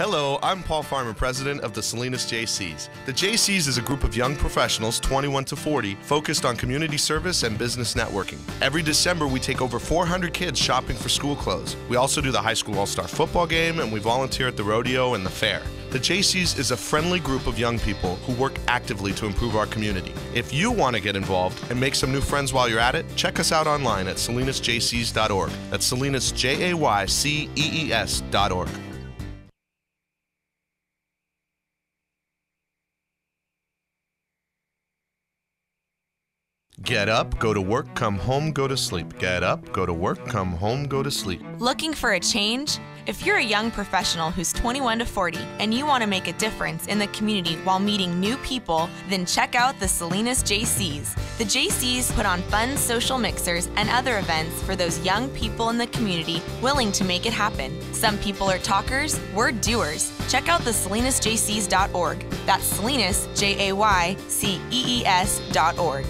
Hello, I'm Paul Farmer, president of the Salinas Jaycees. The Jaycees is a group of young professionals, 21 to 40, focused on community service and business networking. Every December, we take over 400 kids shopping for school clothes. We also do the high school all star football game, and we volunteer at the rodeo and the fair. The Jaycees is a friendly group of young people who work actively to improve our community. If you want to get involved and make some new friends while you're at it, check us out online at salinasjaycees.org. That's Salinas, Get up, go to work, come home, go to sleep. Get up, go to work, come home, go to sleep. Looking for a change? If you're a young professional who's 21 to 40 and you want to make a difference in the community while meeting new people, then check out the Salinas Jaycees. The Jaycees put on fun social mixers and other events for those young people in the community willing to make it happen. Some people are talkers, we're doers. Check out the salinasjaycees.org. That's Salinas, J A Y C E E S.org.